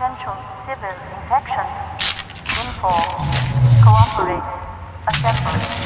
potential civil infection. Info. Cooperate. Assembly.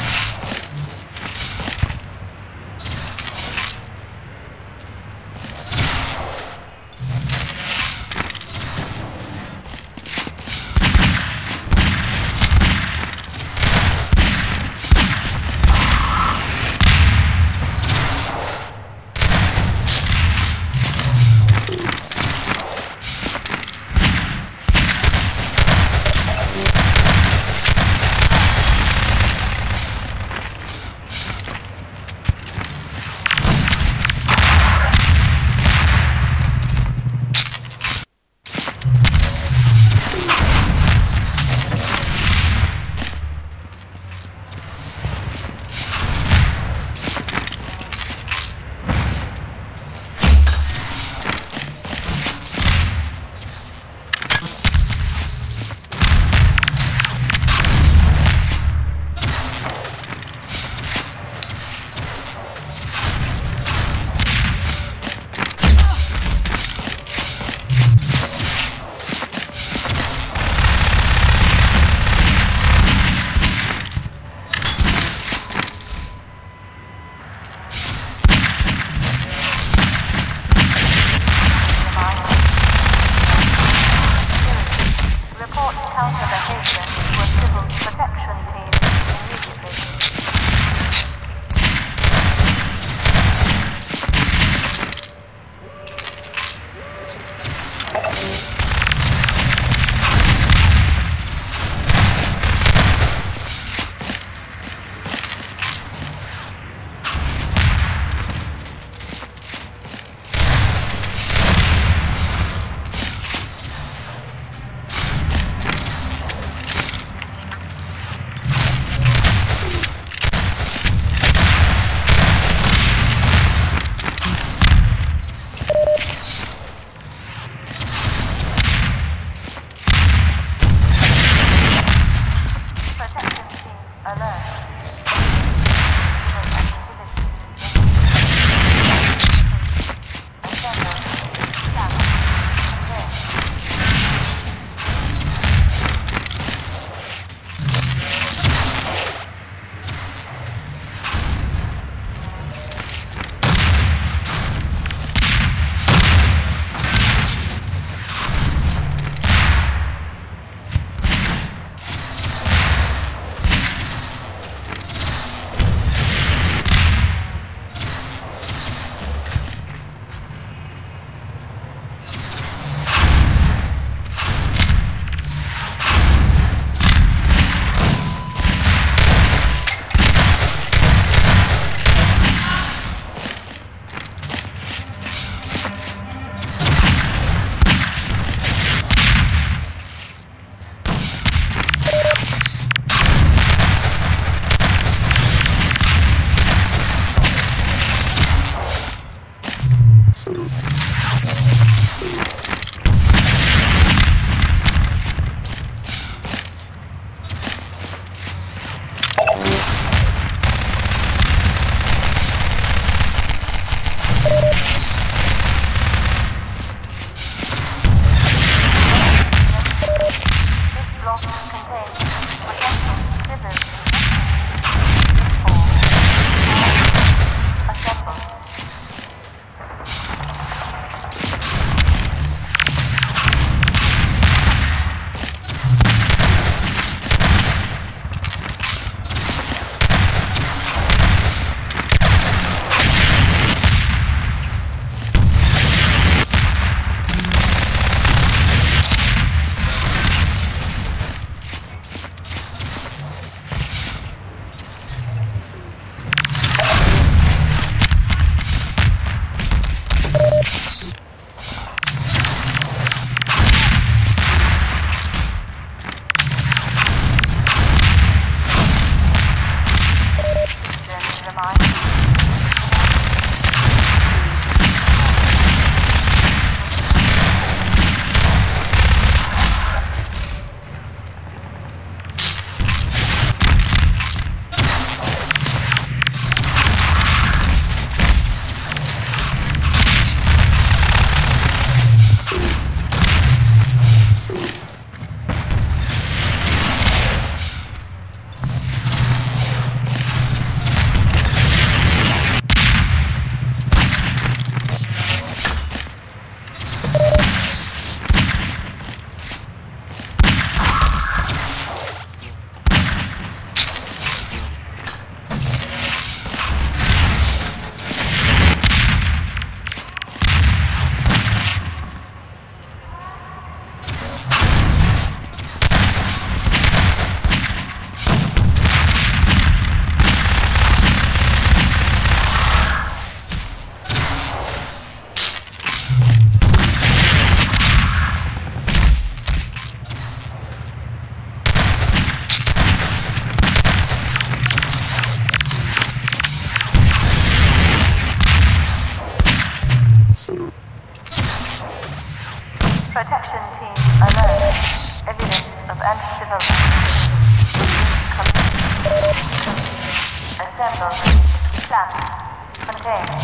Thank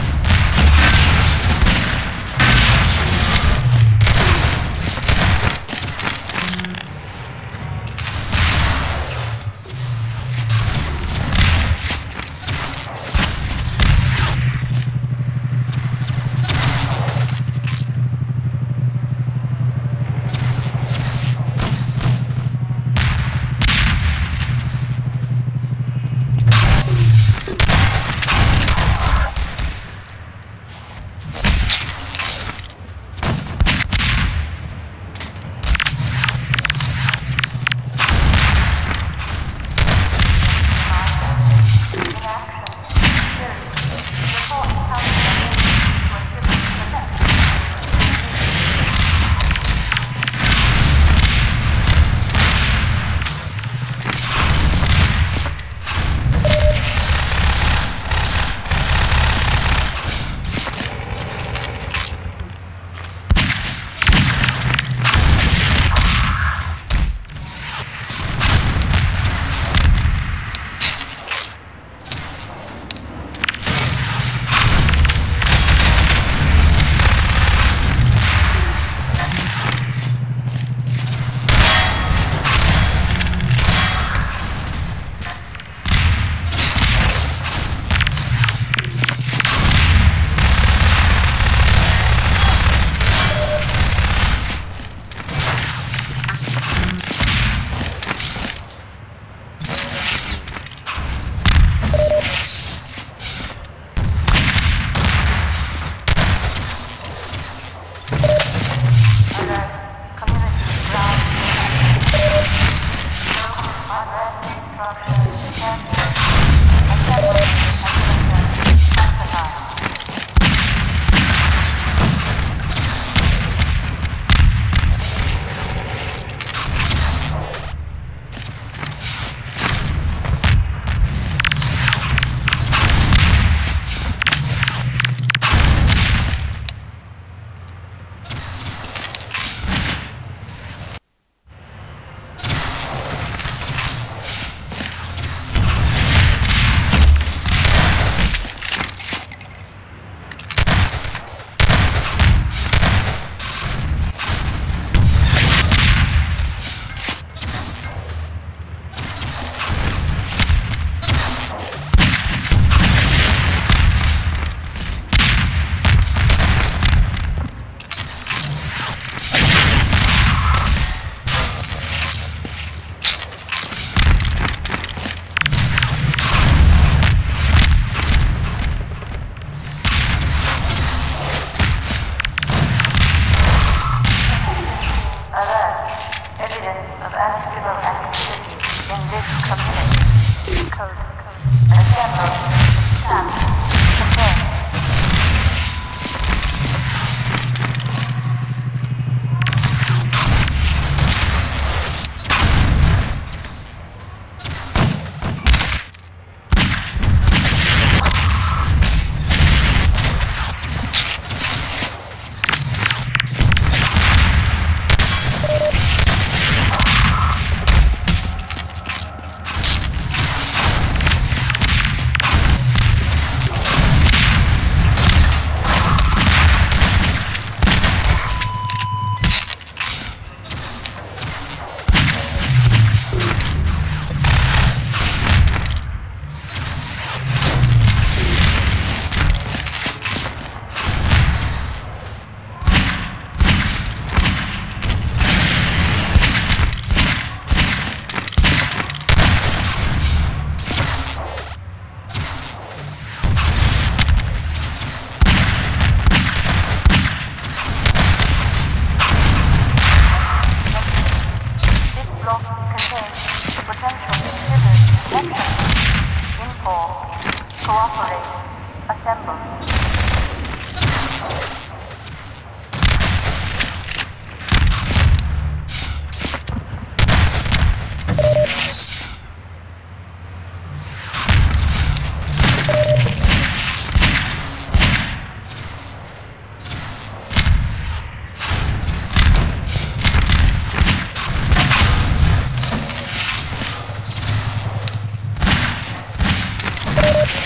you.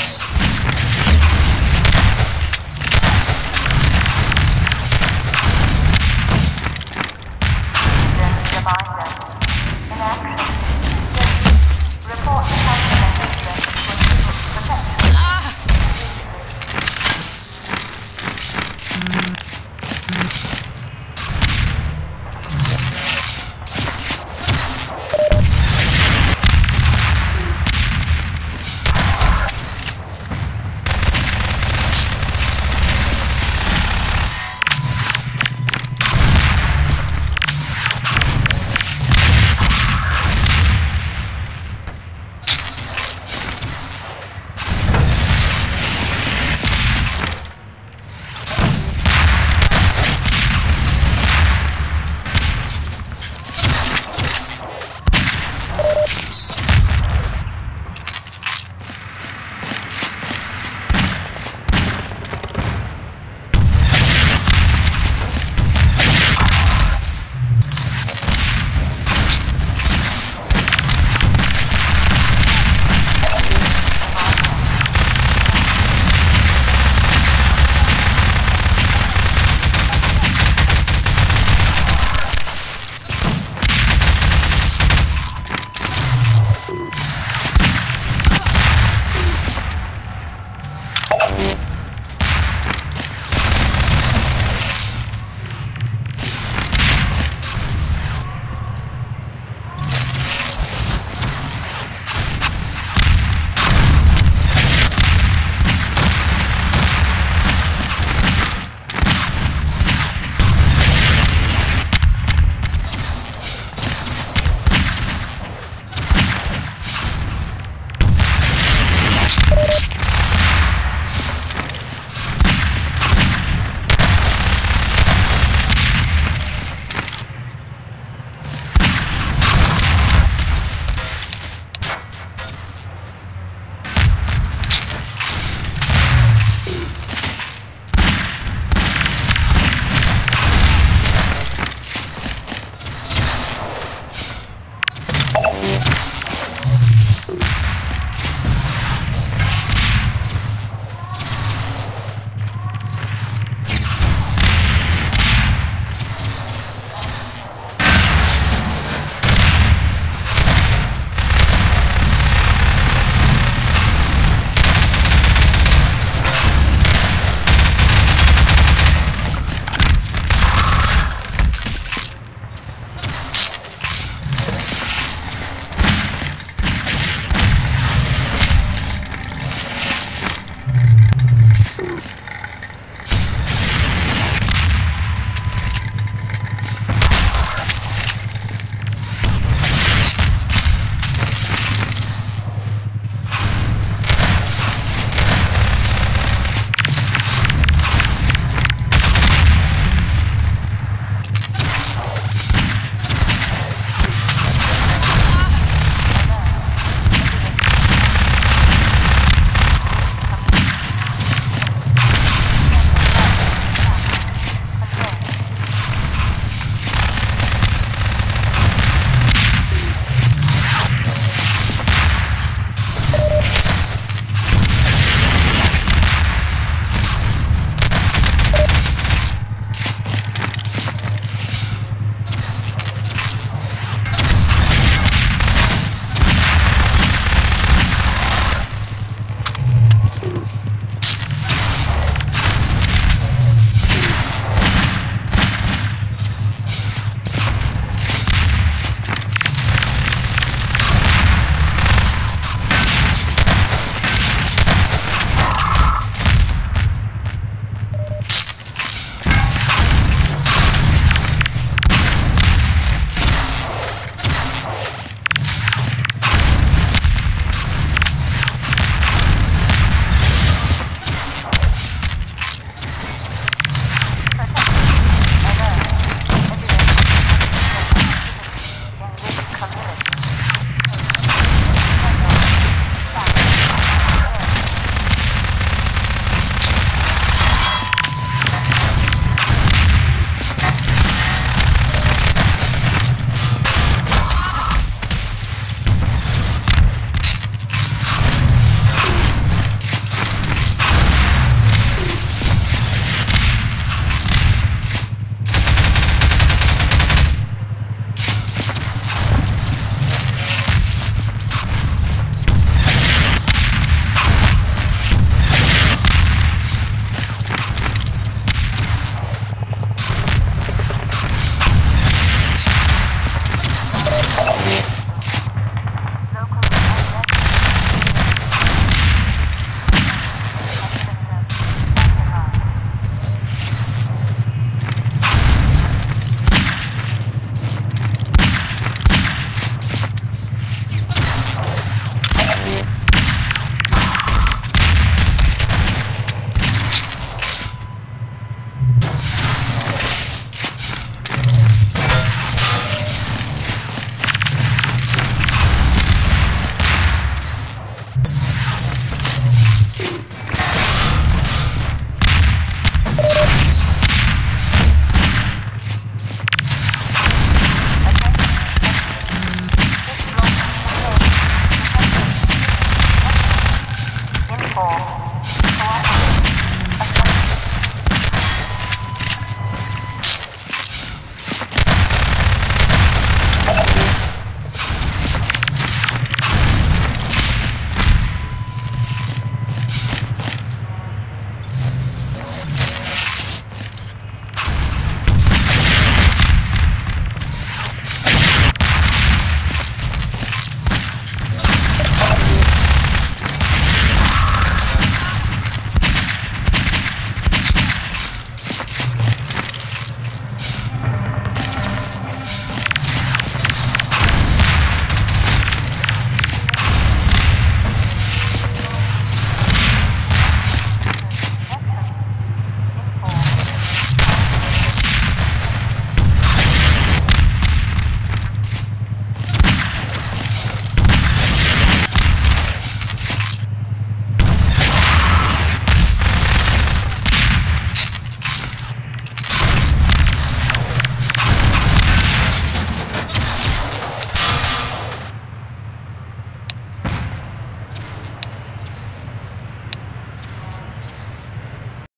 Sports.